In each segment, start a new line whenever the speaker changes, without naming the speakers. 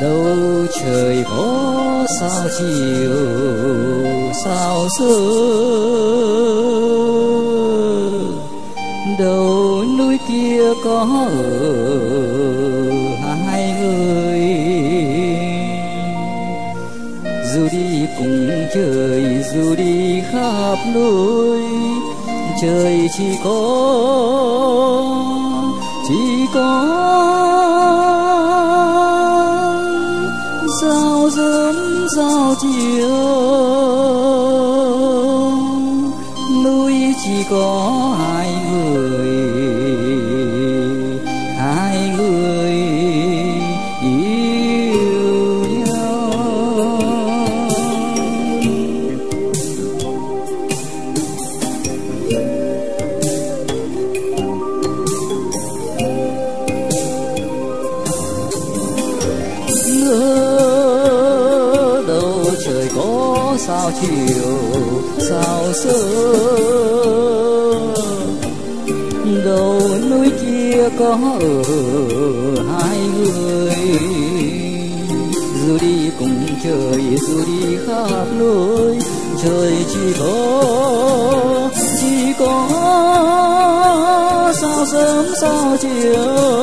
đâu trời có sao chiều, sao sớm đầu núi kia có ở hai người. Dù đi cùng trời dù đi khắp nơi trời chỉ có chỉ có sao sớm sao chiều núi chỉ có hai người sao chiều sao sớm? Đầu núi kia có ở hai người. Dù đi cùng trời dù đi khắp lối, trời chỉ có chỉ có. Sao sớm sao chiều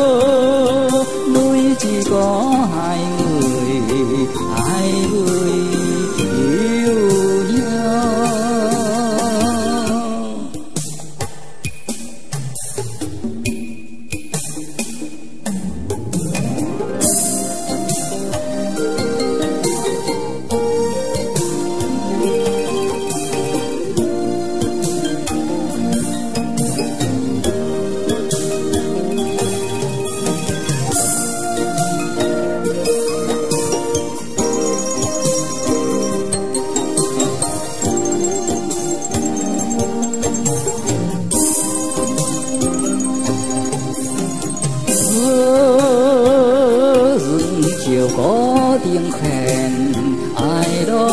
rừng chiều có tiếng khen ai đó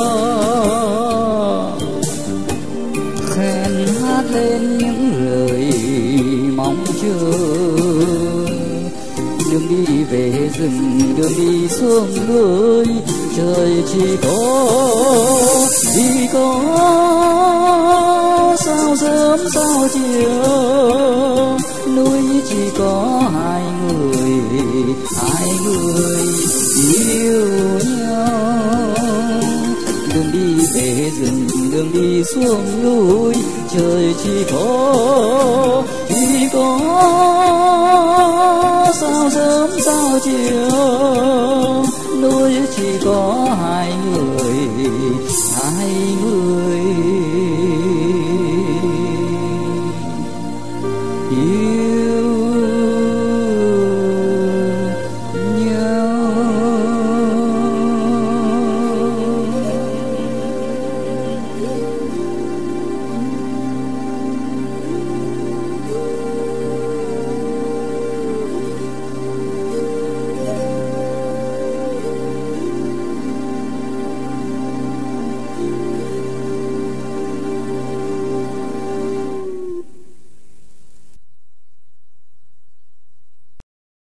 khen hát lên những lời mong chờ đường đi về rừng đường đi xuống núi trời chỉ có người yêu nhau. Đường đi về rừng, đường đi xuống núi, trời chỉ có chỉ có sao sớm sao chiều. Núi chỉ có hai người hai người. Yêu